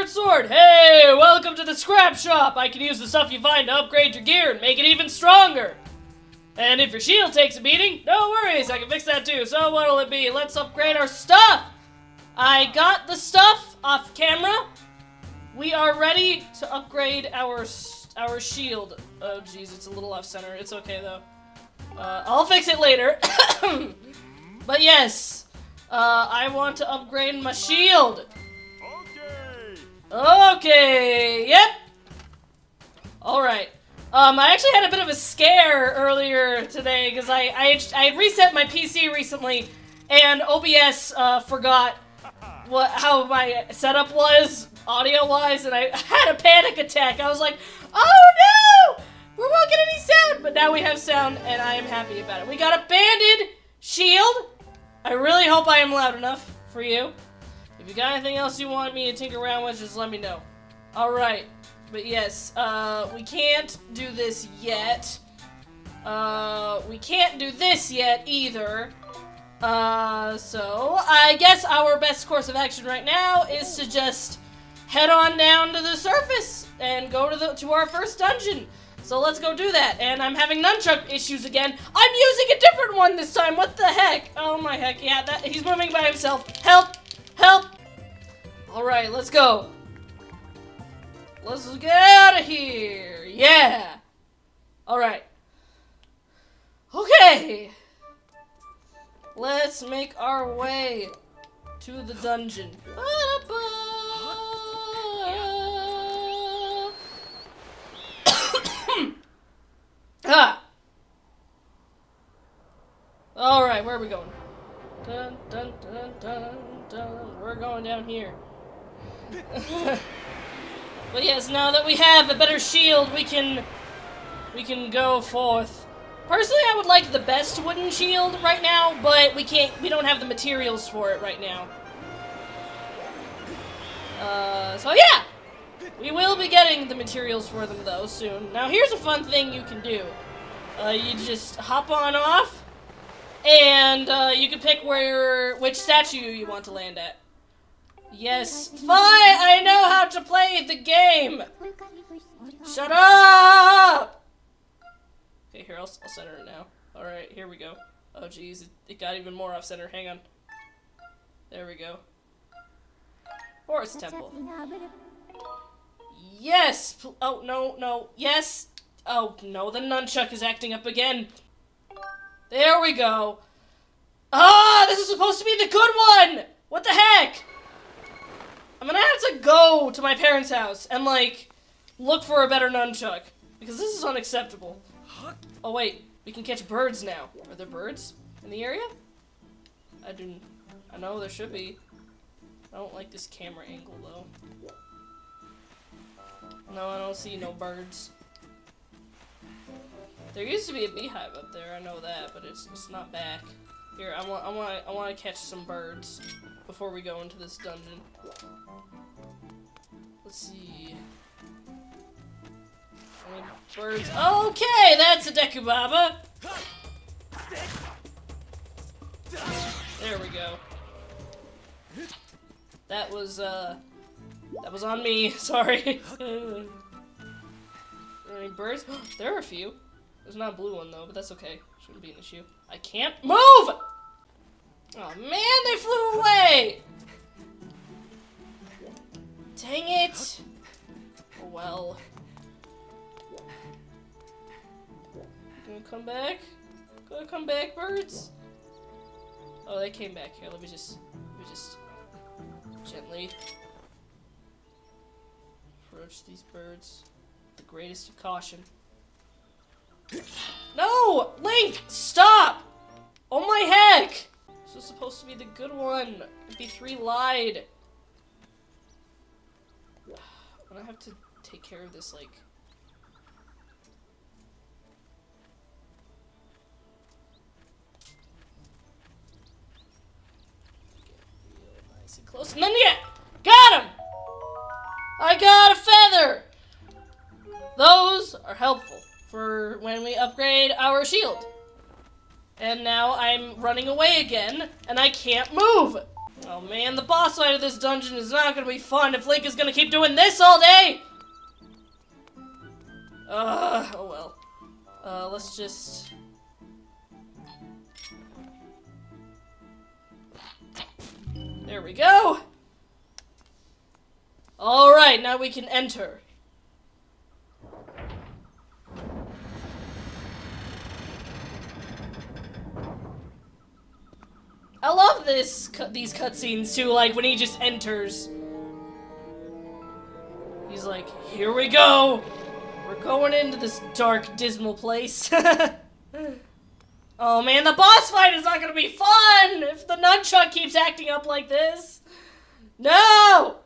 favorite sword. Hey, welcome to the scrap shop. I can use the stuff you find to upgrade your gear and make it even stronger. And if your shield takes a beating, no worries, I can fix that too. So what'll it be? Let's upgrade our stuff. I got the stuff off camera. We are ready to upgrade our our shield. Oh jeez, it's a little off center. It's okay though. Uh, I'll fix it later. but yes, uh, I want to upgrade my shield. Okay. Yep. Alright. Um, I actually had a bit of a scare earlier today because I, I, I reset my PC recently and OBS uh, forgot what how my setup was audio-wise and I had a panic attack. I was like, oh no! We won't get any sound! But now we have sound and I am happy about it. We got a banded shield. I really hope I am loud enough for you. If you got anything else you want me to tinker around with, just let me know. Alright. But yes, uh, we can't do this yet. Uh, we can't do this yet either. Uh, so I guess our best course of action right now is to just head on down to the surface and go to the to our first dungeon. So let's go do that. And I'm having nunchuck issues again. I'm using a different one this time. What the heck? Oh my heck. Yeah, that he's moving by himself. Help! Help! All right, let's go. Let's get out of here. Yeah. All right. Okay. Let's make our way to the dungeon. ah. All right, where are we going? Dun, dun, dun, dun, dun. We're going down here. but yes, now that we have a better shield, we can we can go forth. Personally, I would like the best wooden shield right now, but we can't. We don't have the materials for it right now. Uh, so yeah, we will be getting the materials for them though soon. Now here's a fun thing you can do. Uh, you just hop on off, and uh, you can pick where which statue you want to land at. Yes, fine. I know how to play the game. Shut up. Okay, here, I'll, I'll center it now. Alright, here we go. Oh, jeez, it, it got even more off-center. Hang on. There we go. Forest Temple. Yes! Oh, no, no. Yes! Oh, no, the nunchuck is acting up again. There we go. Ah, this is supposed to be the good one! What the heck? I'm gonna have to go to my parents' house and, like, look for a better nunchuck. Because this is unacceptable. Oh wait, we can catch birds now. Are there birds in the area? I do. I know there should be. I don't like this camera angle though. No, I don't see no birds. There used to be a beehive up there. I know that, but it's it's not back. Here, I want I want I want to catch some birds before we go into this dungeon. Let's see. Birds? Okay, that's a Deku Baba. There we go. That was, uh, that was on me. Sorry. Any birds? there are a few. There's not a blue one though, but that's okay. Shouldn't be an issue. I can't move! Oh man, they flew away! Dang it! Well. Gonna come back? Gonna come back, birds? Oh, they came back. Here, let me just, let me just gently approach these birds. The greatest of caution. No! Link! Stop! Oh my heck! This was supposed to be the good one. B3 lied. Gonna have to take care of this, like... Close. And then, yeah! Got him! I got a feather! Those are helpful for when we upgrade our shield. And now I'm running away again, and I can't move! Oh man, the boss fight of this dungeon is not gonna be fun if Link is gonna keep doing this all day! Ugh, oh well. Uh, let's just... There we go! Alright, now we can enter. I love this cu- these cutscenes too, like when he just enters. He's like, here we go! We're going into this dark, dismal place. oh man, the boss fight is not gonna be fun if the nunchuck keeps acting up like this. No!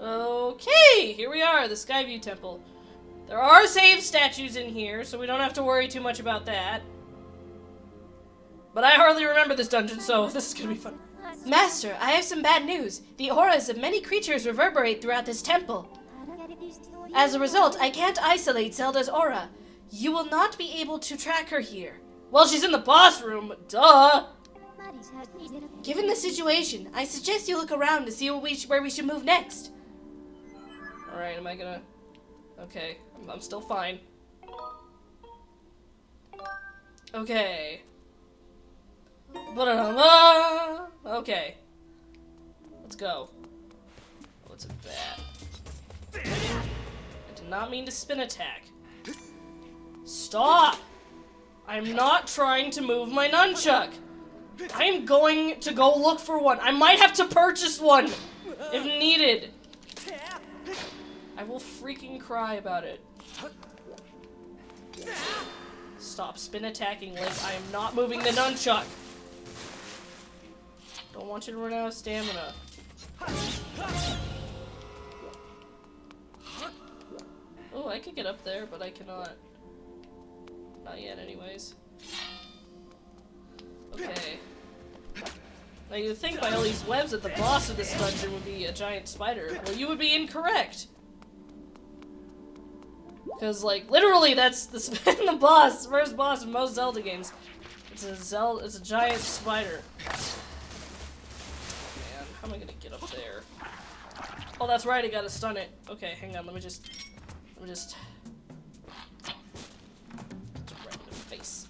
Okay, here we are, the Skyview Temple. There are save statues in here, so we don't have to worry too much about that. But I hardly remember this dungeon, so this is gonna be fun. Master, I have some bad news. The auras of many creatures reverberate throughout this temple. As a result, I can't isolate Zelda's aura. You will not be able to track her here. Well, she's in the boss room, duh! Given the situation, I suggest you look around to see where we, where we should move next. Alright, am I gonna... Okay, I'm, I'm still fine. Okay. Okay. Let's go. What's that? I did not mean to spin attack. Stop! I'm not trying to move my nunchuck. I am going to go look for one. I might have to purchase one if needed. I will freaking cry about it. Stop spin attacking, Link. I am not moving the nunchuck. Don't want you to run out of stamina. Oh, I could get up there, but I cannot. Not yet, anyways. Okay. Now you'd think by all these webs that the boss of this dungeon would be a giant spider. Well, you would be incorrect. Because, like, literally that's the, the boss, first boss in most Zelda games. It's a Zelda, it's a giant spider. Man, how am I gonna get up there? Oh, that's right, I gotta stun it. Okay, hang on, let me just, let me just... The face.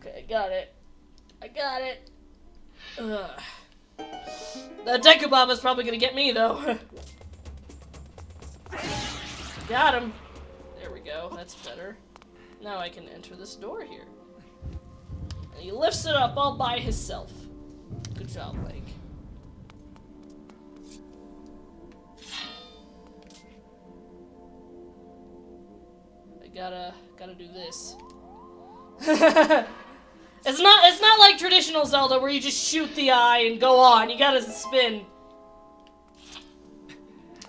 Okay, I got it. I got it. Ugh. That Deku Baba is probably gonna get me, though. got him. There we go, that's better. Now I can enter this door here. And he lifts it up all by himself. Good job, Link. I gotta, gotta do this. it's not, it's not like traditional Zelda where you just shoot the eye and go on. You gotta spin.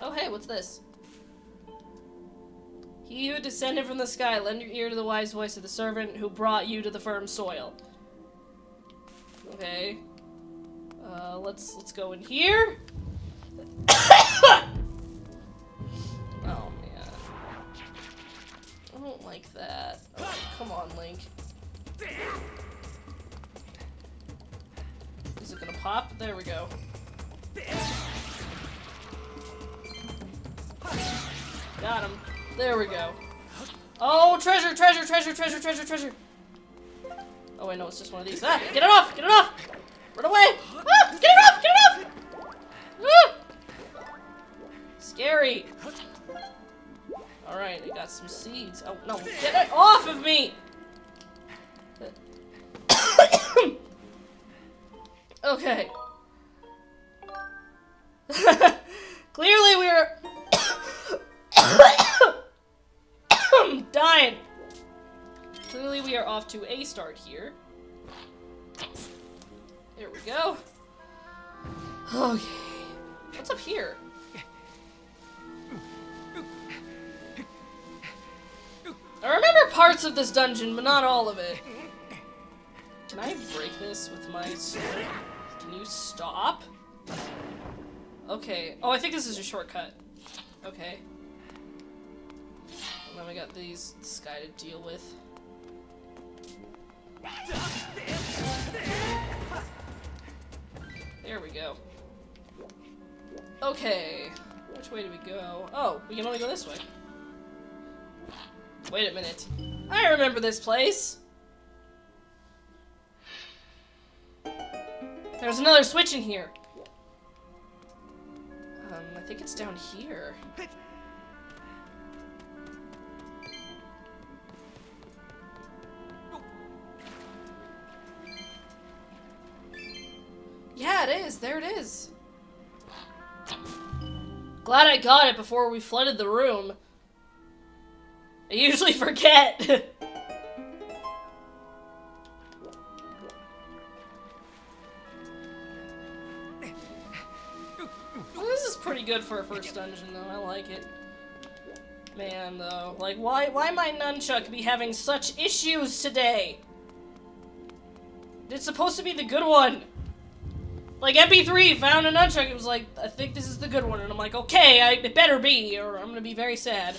Oh, hey, what's this? He who descended from the sky, lend your ear to the wise voice of the servant who brought you to the firm soil. Okay. Uh, let's let's go in here. oh man, I don't like that. Oh, come on, Link. It gonna pop? There we go. Got him. There we go. Oh, treasure, treasure, treasure, treasure, treasure, treasure. Oh wait, no, it's just one of these. Ah, get it off! Get it off! This dungeon, but not all of it. Can I break this with my sword? Can you stop? Okay. Oh, I think this is a shortcut. Okay. And then we got these this guy to deal with. There we go. Okay. Which way do we go? Oh, we can only go this way. Wait a minute. I remember this place! There's another switch in here. Um, I think it's down here. Yeah, it is. There it is. Glad I got it before we flooded the room. I usually forget. This is pretty good for a first dungeon, though. I like it. Man, though, like, why, why might Nunchuck be having such issues today? It's supposed to be the good one. Like, MP3 found a Nunchuck, it was like, I think this is the good one, and I'm like, okay, I, it better be, or I'm gonna be very sad.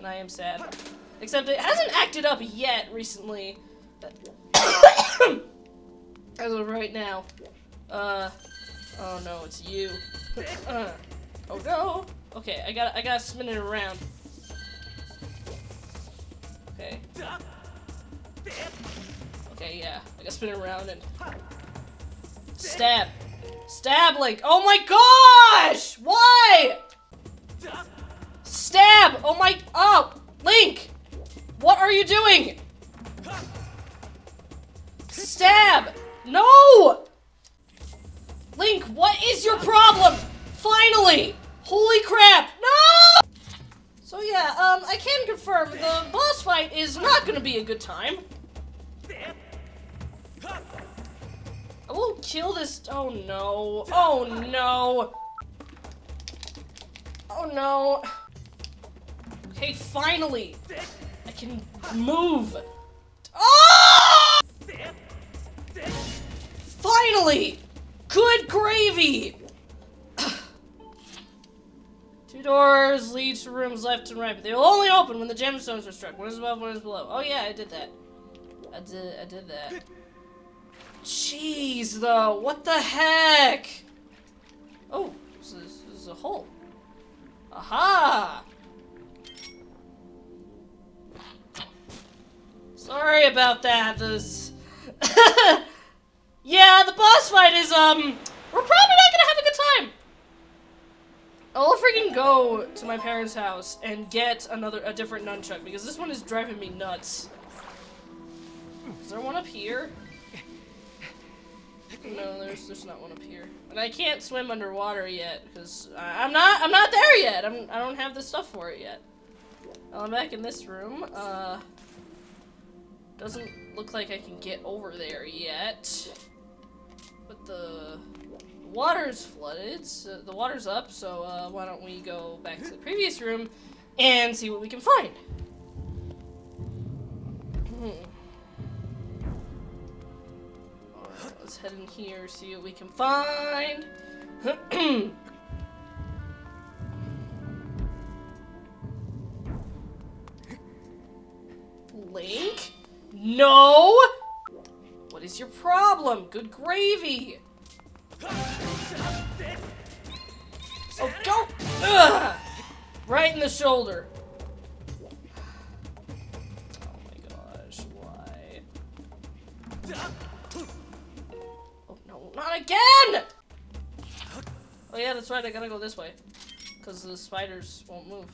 And I am sad. Except it hasn't acted up yet recently. As of right now. Uh, oh no, it's you. Uh, oh no. Okay, I got I gotta spin it around. Okay. Okay, yeah. I gotta spin it around and stab. Stab Link. Oh my gosh! Why? Stab! Oh my oh Link! What are you doing? Stab! No! Link, what is your problem? Finally! Holy crap! No! So yeah, um, I can confirm the boss fight is not gonna be a good time. I will kill this- oh no. Oh no. Oh no. Okay, finally! I can move! Oh! Finally! Good gravy! Two doors lead to rooms left and right, but they will only open when the gemstones are struck. One is above, one is below. Oh yeah, I did that. I did, I did that. Jeez, though, what the heck? Oh, this is, this is a hole. Aha! Sorry about that. This. yeah, the boss fight is um. We're probably not gonna have a good time. I'll freaking go to my parents' house and get another a different nunchuck because this one is driving me nuts. Is there one up here? No, there's there's not one up here, and I can't swim underwater yet because I'm not I'm not there yet. I'm I don't have the stuff for it yet. Well, I'm back in this room. Uh, doesn't look like I can get over there yet, but the water's flooded. So the water's up, so uh, why don't we go back to the previous room and see what we can find. Hmm. Let's head in here, see what we can find. No! What is your problem? Good gravy! Oh, don't! Ugh! Right in the shoulder. Oh my gosh, why? Oh no, not again! Oh yeah, that's right, I gotta go this way. Because the spiders won't move.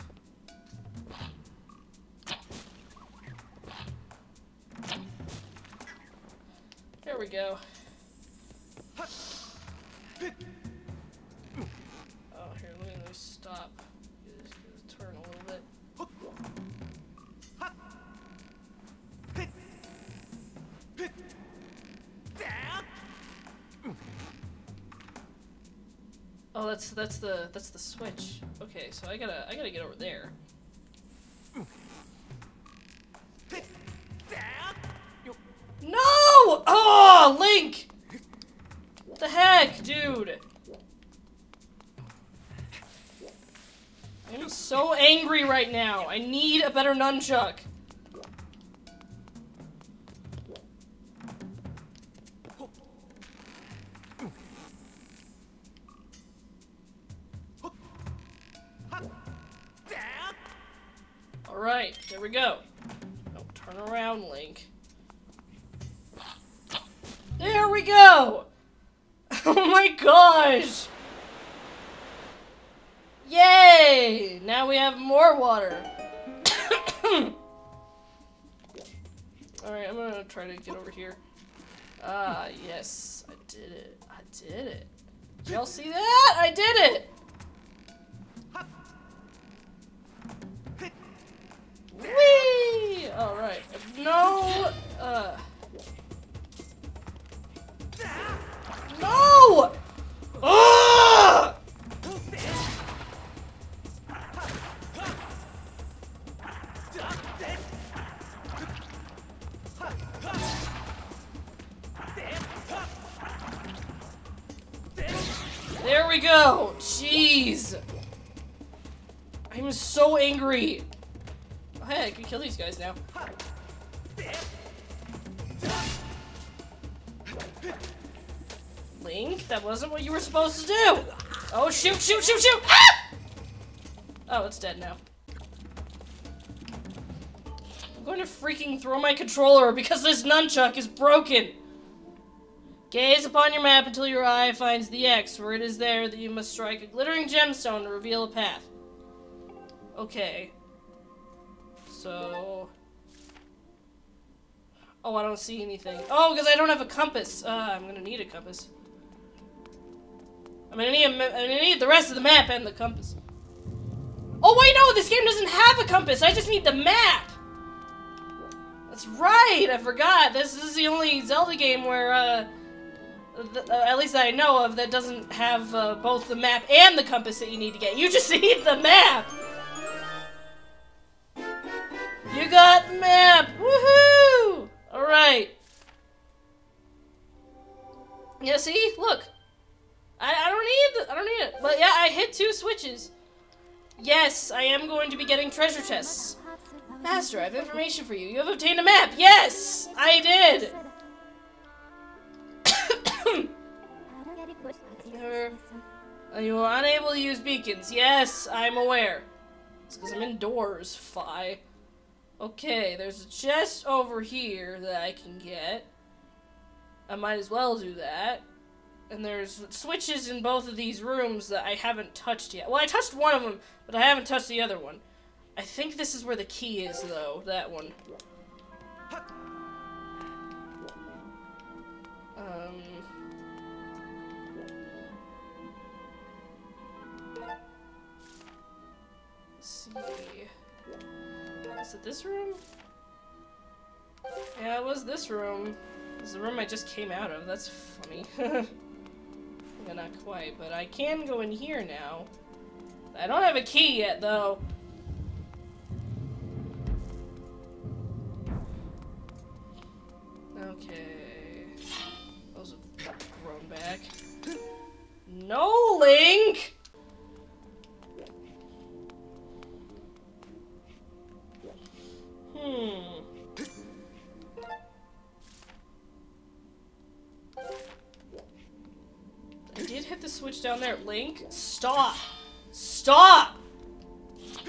Go. Oh, here, let me, stop. Just, turn a little bit. Oh, that's that's the that's the switch. Okay, so I gotta I gotta get over there. I need a better nunchuck. Alright, there we go. Don't turn around, Link. There we go! Oh my gosh! Yay! Now we have more water. Alright, I'm gonna try to get over here. Ah, yes. I did it. I did it. Y'all see that? I did it! Whee! Alright. No! Uh. No! Ah! We go! Jeez! I'm so angry! Oh, hey, I can kill these guys now. Link, that wasn't what you were supposed to do! Oh, shoot, shoot, shoot, shoot! Ah! Oh, it's dead now. I'm going to freaking throw my controller because this nunchuck is broken! Gaze upon your map until your eye finds the X, where it is there that you must strike a glittering gemstone to reveal a path. Okay. So... Oh, I don't see anything. Oh, because I don't have a compass. Uh, I'm gonna need a compass. I'm gonna need, I'm gonna need the rest of the map and the compass. Oh, wait, no, this game doesn't have a compass. I just need the map. That's right, I forgot. This is the only Zelda game where, uh, uh, at least I know of, that doesn't have uh, both the map and the compass that you need to get. You just need the map. You got the map! Woohoo! Alright. Yeah, see? Look. I, I don't need the, I don't need it. But yeah, I hit two switches. Yes, I am going to be getting treasure chests. Master, I have information for you. You have obtained a map. Yes, I did. Never- you are unable to use beacons. Yes, I'm aware. It's because I'm indoors, Fi. Okay, there's a chest over here that I can get. I might as well do that. And there's switches in both of these rooms that I haven't touched yet. Well, I touched one of them, but I haven't touched the other one. I think this is where the key is, though. That one. Um... see. Is it this room? Yeah, it was this room. It's the room I just came out of. That's funny. yeah, not quite, but I can go in here now. I don't have a key yet, though. Okay. Those have grown back. No, Link! There. Link, stop! Stop!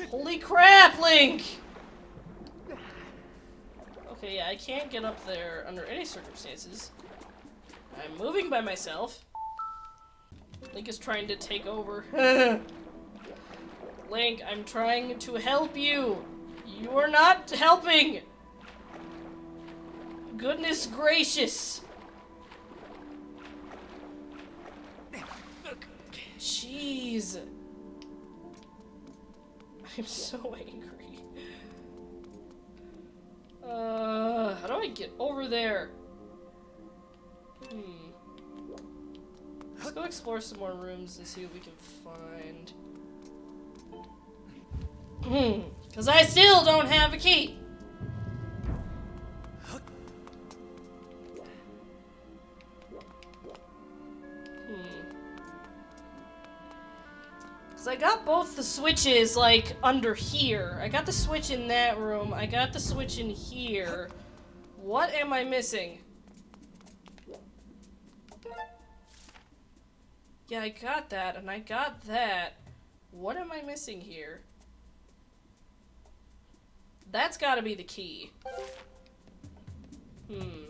Holy crap, Link! Okay, yeah, I can't get up there under any circumstances. I'm moving by myself. Link is trying to take over. Link, I'm trying to help you! You are not helping! Goodness gracious! Jeez. I'm so angry. Uh, how do I get over there? Hmm. Let's go explore some more rooms and see what we can find. Hmm. Because I still don't have a key. I got both the switches, like, under here. I got the switch in that room. I got the switch in here. What am I missing? Yeah, I got that, and I got that. What am I missing here? That's gotta be the key. Hmm.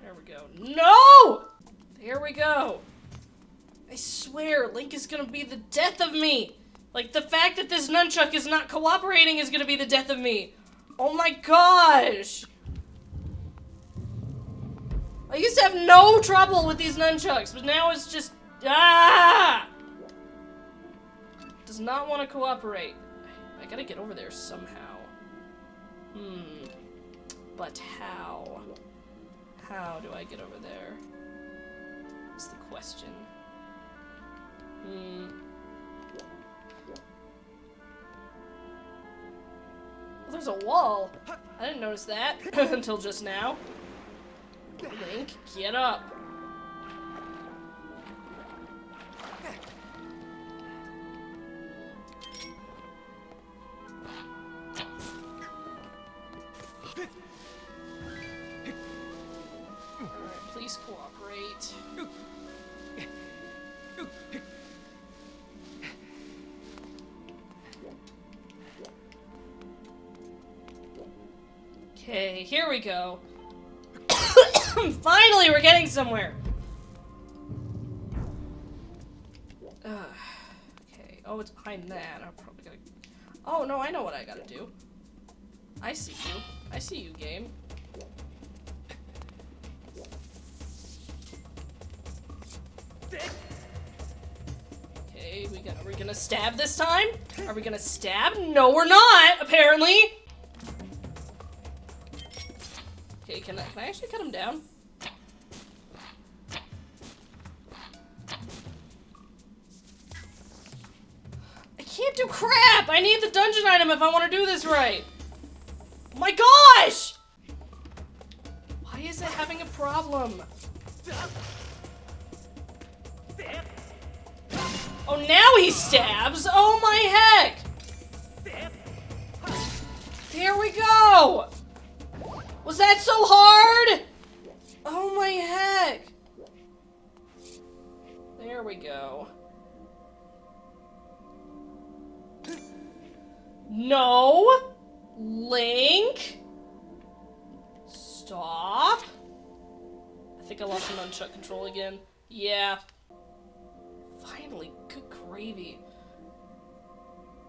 There we go. No! There we go. I swear, Link is gonna be the death of me. Like, the fact that this nunchuck is not cooperating is gonna be the death of me. Oh my gosh! I used to have no trouble with these nunchucks, but now it's just... Ah! Does not want to cooperate. I gotta get over there somehow. Hmm. But how? How do I get over there? Is the question. Hmm. Well, there's a wall. I didn't notice that until just now. Link, get up. Please cooperate. Okay, here we go. Finally, we're getting somewhere. Ugh. okay. Oh, it's behind that. I'm probably gonna. Oh no, I know what I gotta do. I see you. I see you, game. Okay, we got. Are we gonna stab this time? Are we gonna stab? No, we're not. Apparently. Okay, can I, can I actually cut him down? I can't do crap! I need the dungeon item if I want to do this right! Oh My gosh! Why is it having a problem? Oh, now he stabs! Oh my heck! There we go! Was that so hard? Oh my heck. There we go. No! Link! Stop! I think I lost the nunchuck control again. Yeah. Finally, good gravy.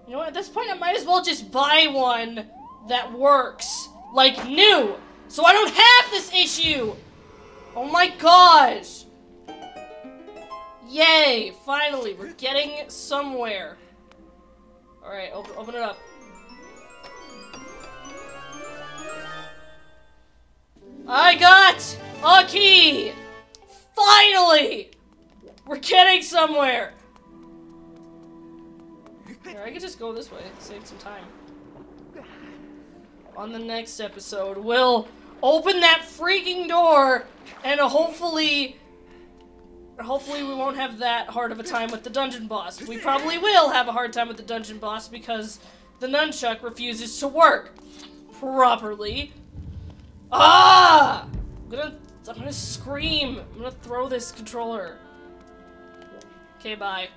You know what, at this point I might as well just buy one that works. Like new! So I don't have this issue! Oh my gosh! Yay! Finally, we're getting somewhere. Alright, open, open it up. I got a key! Finally! We're getting somewhere! Here, I could just go this way, save some time. On the next episode, we'll open that freaking door and hopefully hopefully we won't have that hard of a time with the dungeon boss. We probably will have a hard time with the dungeon boss because the nunchuck refuses to work properly. Ah! I'm gonna I'm gonna scream. I'm gonna throw this controller. Okay, bye.